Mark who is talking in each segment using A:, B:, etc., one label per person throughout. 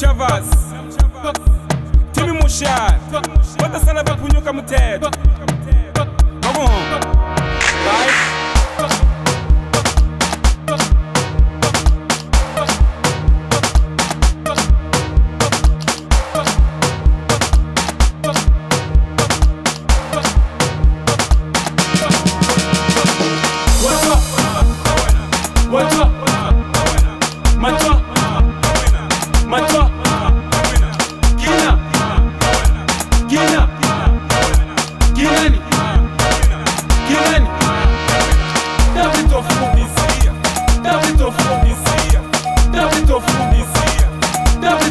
A: Mchavas Timi Mushar. Wata sana vakunyuka mutero Vamos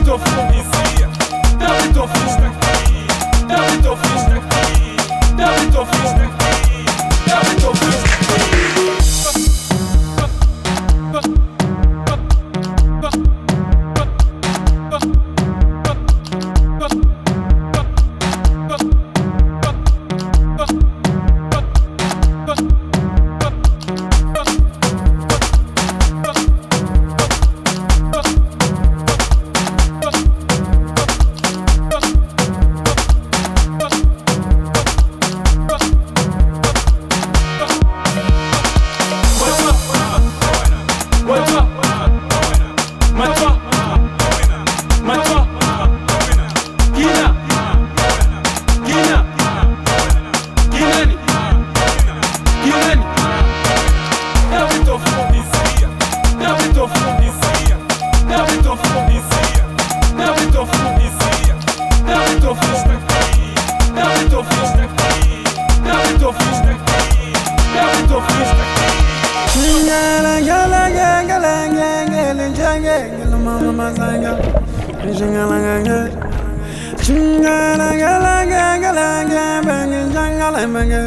A: microfone
B: ngela mama masanga njingalanga Chingalanga langa galanga bang njangalanga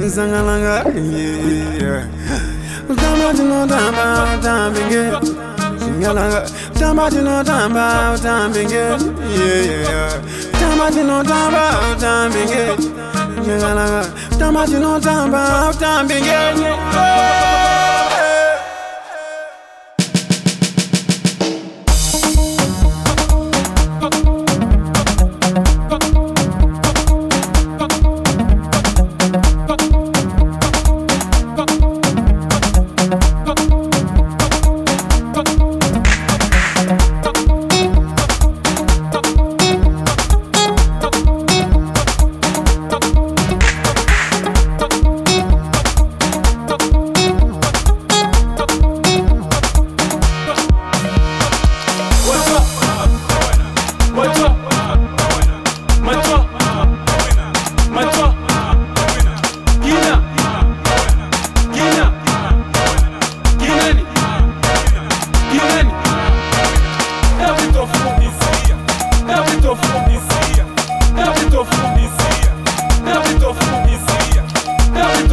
B: nsangalanga yeah. Utamba chino tamba utambinge Chingalanga Utamba chino tamba utambinge yeah. Yeah yeah. Utamba chino tamba utambinge Chingalanga Utamba chino tamba utambinge yeah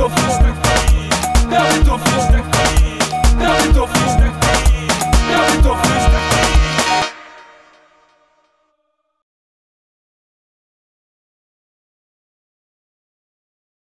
A: tofus. Dá-me tofus.